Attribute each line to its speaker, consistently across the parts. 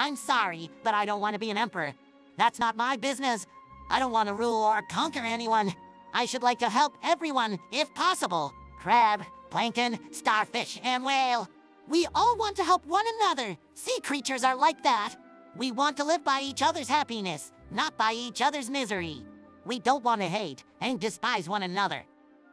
Speaker 1: I'm sorry, but I don't want to be an emperor. That's not my business. I don't want to rule or conquer anyone. I should like to help everyone, if possible. Crab, plankton, starfish, and whale. We all want to help one another. Sea creatures are like that. We want to live by each other's happiness, not by each other's misery. We don't want to hate and despise one another.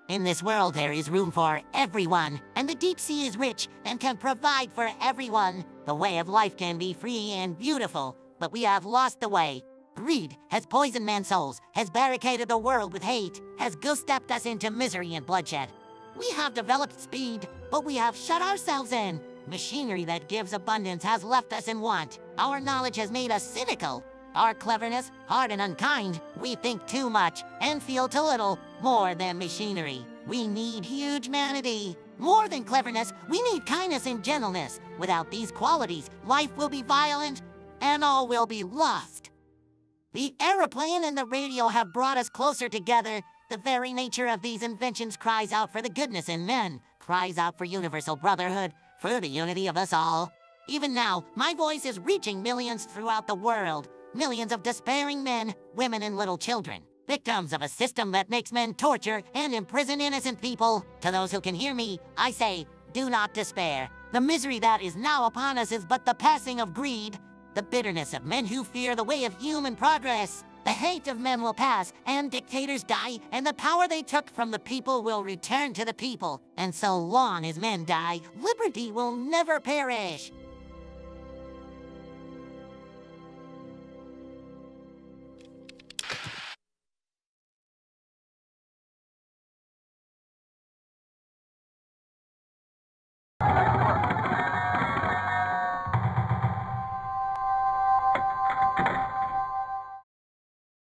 Speaker 1: In this world, there is room for everyone, and the deep sea is rich and can provide for everyone. The way of life can be free and beautiful, but we have lost the way. Greed has poisoned man's souls, has barricaded the world with hate, has goose-stepped us into misery and bloodshed. We have developed speed, but we have shut ourselves in. Machinery that gives abundance has left us in want. Our knowledge has made us cynical. Our cleverness, hard and unkind. We think too much and feel too little, more than machinery. We need huge humanity. More than cleverness, we need kindness and gentleness. Without these qualities, life will be violent and all will be lost. The aeroplane and the radio have brought us closer together. The very nature of these inventions cries out for the goodness in men, cries out for universal brotherhood, for the unity of us all. Even now, my voice is reaching millions throughout the world. Millions of despairing men, women, and little children. Victims of a system that makes men torture and imprison innocent people. To those who can hear me, I say, do not despair. The misery that is now upon us is but the passing of greed. The bitterness of men who fear the way of human progress. The hate of men will pass, and dictators die, and the power they took from the people will return to the people. And so long as men die, liberty will never perish.